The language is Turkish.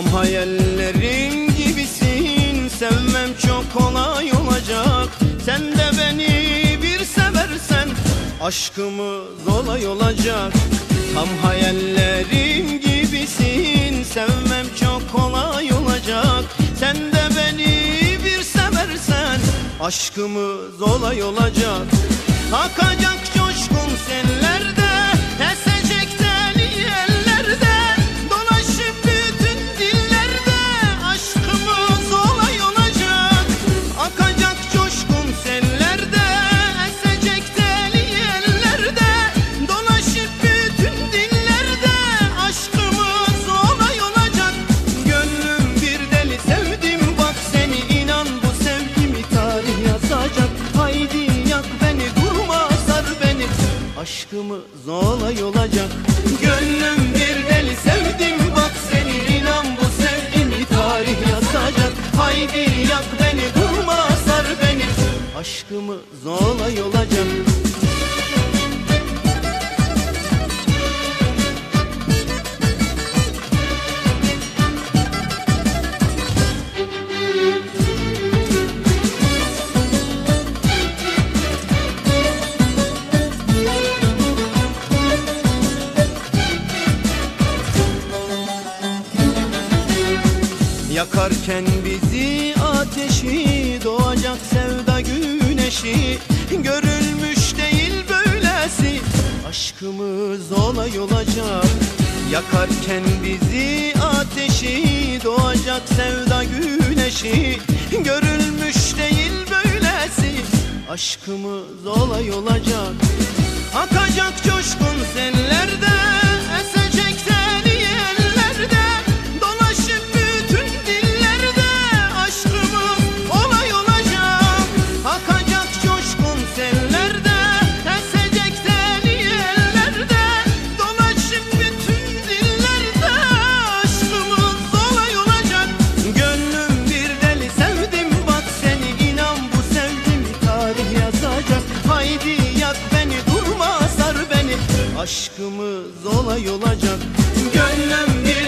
Tam hayallerin gibisin. Sevmem çok kolay olacak. Sen de beni bir seversen Aşkımız olay olacak. Tam hayallerim gibisin. Sevmem çok kolay olacak. Sen de beni bir seversen Aşkımız olay olacak. Akacak Aşkımız olay olacak Gönlüm bir deli sevdim Bak seni. İnan bu sevgimi tarih yazacak. Haydi yak beni durma sar beni. Aşkımız olay olacak Yakarken bizi ateşi Doğacak sevda güneşi. Görülmüş değil böylesi Aşkımız olay olacak Yakarken bizi ateşi Doğacak sevda güneşi. Görülmüş değil böylesi Aşkımız olay olacak Aşkımız olay olacak. Gönlüm bir